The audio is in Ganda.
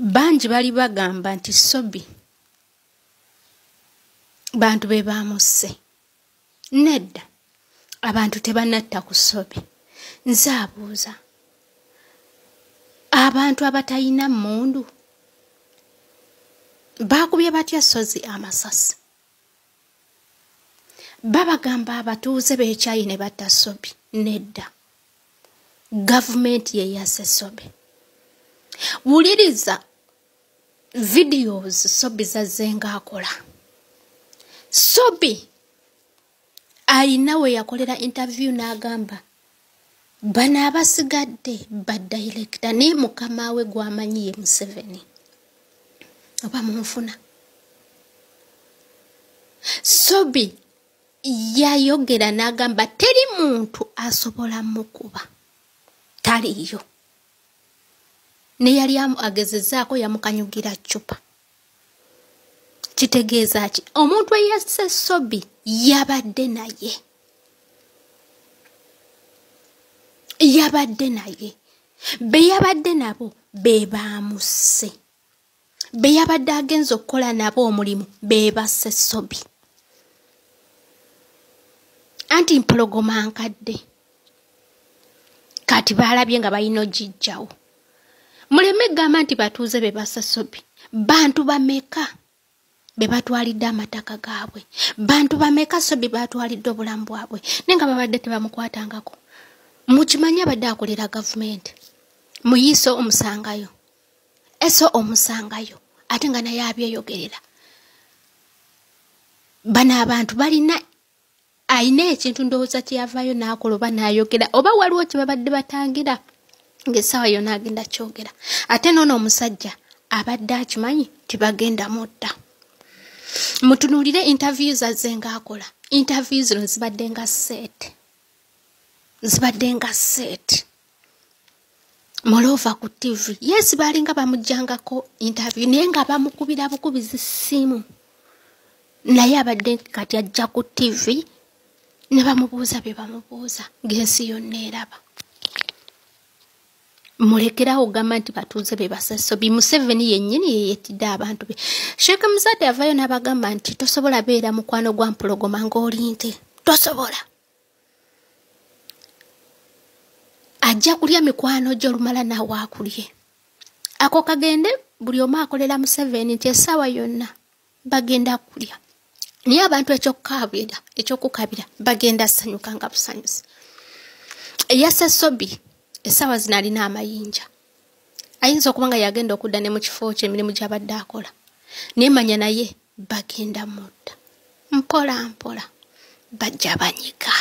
bangi bali bagamba nti sobi bantu be bamusse. Nedda abantu tebanatta ku sobi. Nze abuuza abantu abatalina mundu baakubye batya sozi amasasi? Babagamba abatuuze b'ekyayi ne batta sobi. Nedda gavumenti yeyase sobi. Wuliriza videos sobi zazze ngaakola sobi alina we yakolera interview n'agamba bano abasigadde badirekita naye mukama we gwamanyi ye museveni. Oba munfuna. Sobi yayogera n'agamba teri muntu asobola mukuba. Taliyo neyali agezezaako yamukanyugira cupa kitegeeza ki? Omuntu eyasse sobi yabadde naye. Yabadde naye. Beyabadde nabo bebamusse beyabadde agenza okukola nabo omulimu bebasse sobi. Anti mpologoma nkadde. Kati balabye nga balina ogijjawo muleme egamba nti batuuze bebasse sobi bantu bameka? Be batwalidde amataka gaabwe. Bantu bameka sobi batwalidde obulamu bwabwe? Naye nga babadde tebamukwatangako. Mukimanyi abadde akolera gavumenti. Muyiiso omusangayo. Eso omusangayo ate nga naye abyeyogerera. Bano abantu balina ayina ekintu ndowooza kyeyavaayo n'akola oba n'ayogera oba waliwo kye babadde batangira ngaessaawa yonna agenda kyogera. Ate noono omusajja abadde akimanyi tibagenda mutta mutunuulire interview zazze ngaakola interview zino zibadde nga seete zibadde nga seete molova ku tv yes baalinga bamujjangako interview naye nga bamukubira bukubizi simu naye abadde kati ajja ku tv ne bamubuuza bye bamubuuza. Ng'ensi yonna eraba mulekerawo ogamba nti batuuze be basaso. Bi museveni yennyini yeyetidde abantu be. Sheeka muzadde avayo n'abagamba nti tosobola beera mukwano gwa mpologoma ng'oli nte tosobola. Ajja kulya mikwano gy'olumala naawe akulye. Ako kagende buli omu akolera museveni nti essaawa yonna bagenda kulya. Naye abantu ekyokukabira ekyokukabira bagenda sanyuka nga busanyusi. Eyasa sobi essaawa zino alina amayinja. Ayinza okuba nga yagenda okudda ne mu kifo kyo emirimu gy'abadde akola. Naye manya naye bagenda mutta mpola mpola bajja banyiga